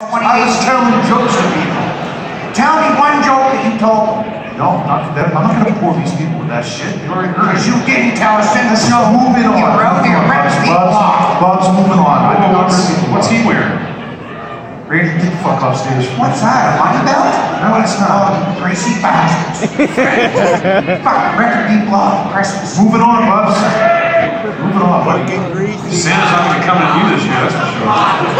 I was telling jokes to people. Tell me one joke that you told. No, not that. I'm not gonna bore these people with that shit. You already heard Because you didn't tell us in the snow. Moving on. You were out there people off. Bubs, Bubs moving on. I did not rip people What's he wearing? Ready get the fuck upstairs. What's that, a money belt? No, it's not. Oh, you greasy bastards. Fucking ripping people off for Christmas. Moving on, Bubs. Moving on, buddy. Santa's not gonna come to you this year, that's for sure.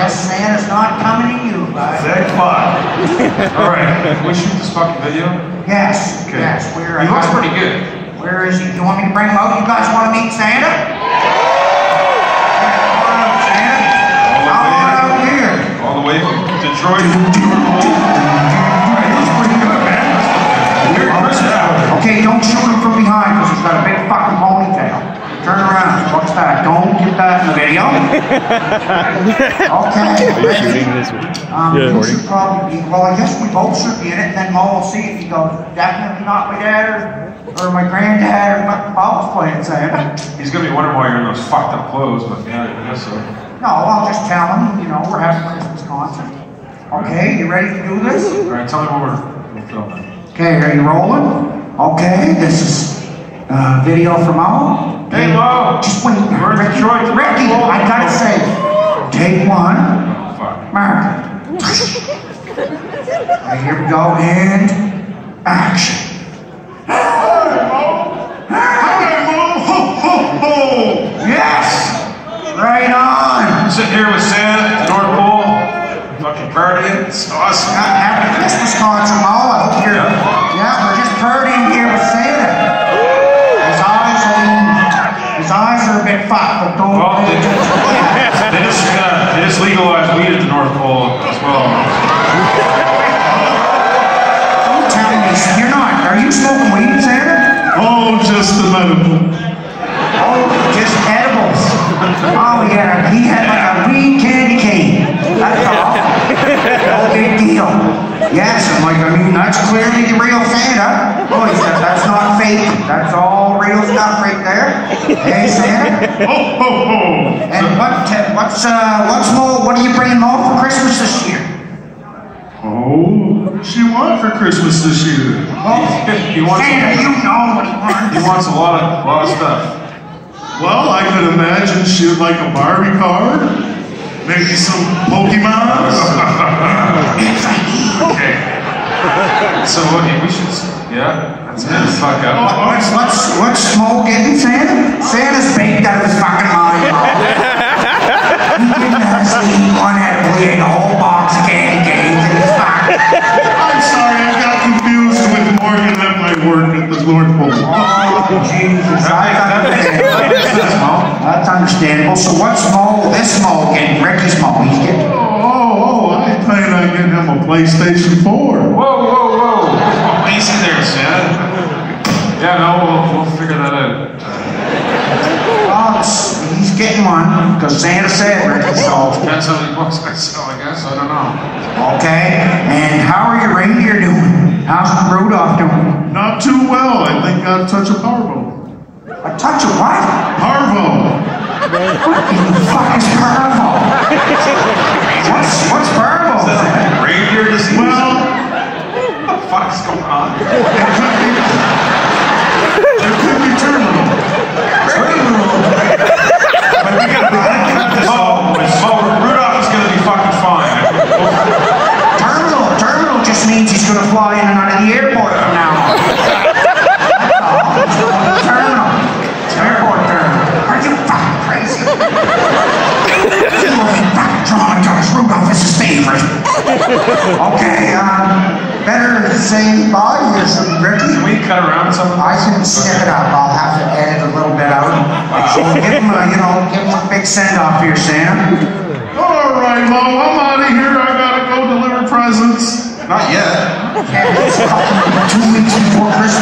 Yeah, I guess Santa's not coming to you, bud. Thank God. All right, can we shoot this fucking video? Yes, Okay. yes, we're. He looks uh, pretty good. Where is he? Do you want me to bring him out? You guys want to meet Santa? Come on out, Santa. Come on out here. All the way from Detroit. All right, he looks pretty good, man. Merry Christmas. Okay, don't shoot him from behind because he's got a big fucking ponytail. Turn around. What's that? Don't get that in the video. Okay. shooting this one? Um, Yeah. you should probably be, well, I guess we both should be in it, and then Mo will see if he goes, definitely not my dad or, or my granddad or my mom's playing Santa. He's gonna be wondering why you're in those fucked up clothes, but yeah, I guess so. No, I'll just tell him, you know, we're having a Christmas concert. Okay, you ready to do this? All right, tell me what we're, we're filming. Okay, are you rolling? Okay, this is uh, video from Mo. Hey, Mo. Just wait. Ricky, Detroit. Ricky, I gotta say, take one. Mark. Okay, here we go, and action. Yes! Right on! Sitting here with Santa at the North Pole, fucking partying. It's awesome. Happy Christmas concert, Mo. I Oh, just a. Oh, just edibles. Oh, yeah. He had like a weed candy cane. That's all. No big deal. Yes, I'm like, I mean, that's clearly the real Santa. Oh, he said, that's not fake. That's all real stuff right there. Hey, Santa. Ho, ho, ho. And what, uh, what's, uh, what's more, what are you bringing Mo for Christmas this year? Oh, what does she want for Christmas this year? Oh, He wants, Santa, you know what he wants. he wants. a lot of lot of stuff. Well, I could imagine she would like a Barbie car, maybe some Pokemons. Yes, I do. Okay. So okay, we should. Yeah, that's it. Fuck up. Oh, oh, What's, what's, what's Smo getting, Santa? Santa's baked out of his fucking mind. That's understandable. So what's Mo, this Mo getting? Ricky's Mo. He's getting... Oh, oh, oh, I plan on getting him a PlayStation 4. Whoa, whoa, whoa! Easy there, Santa. Yeah, no, we'll, we'll figure that out. Oh, he's getting one, because Santa said, Ricky, so... Depends how many books I sell, I guess. I don't know. Okay, and how are your reindeer doing? How's Rudolph doing? Not too well. I think I got a touch of parvo. A touch of what? Fuck's going on? it could be, it could be terminal. Terminal. But we gotta cut this off. Oh, Rudolph is gonna be fucking fine. Terminal. Terminal just means he's gonna fly in and out of the airport from now on. That's all. Terminal. Airport terminal. Are you fucking crazy? you will be back traumatized. Rudolph is his favorite. Okay, um, better say bye or some Ricky. Can we cut around some I can snip it up. I'll have to edit a little bit out. So give him a, you know, give him a big send off here, Sam. All right, Mo, I'm out of here. I gotta go deliver presents. Not yet. Two weeks before Christmas.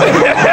yeah.